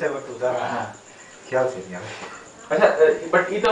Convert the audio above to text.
saya waktu darah, kial sih ya. But itu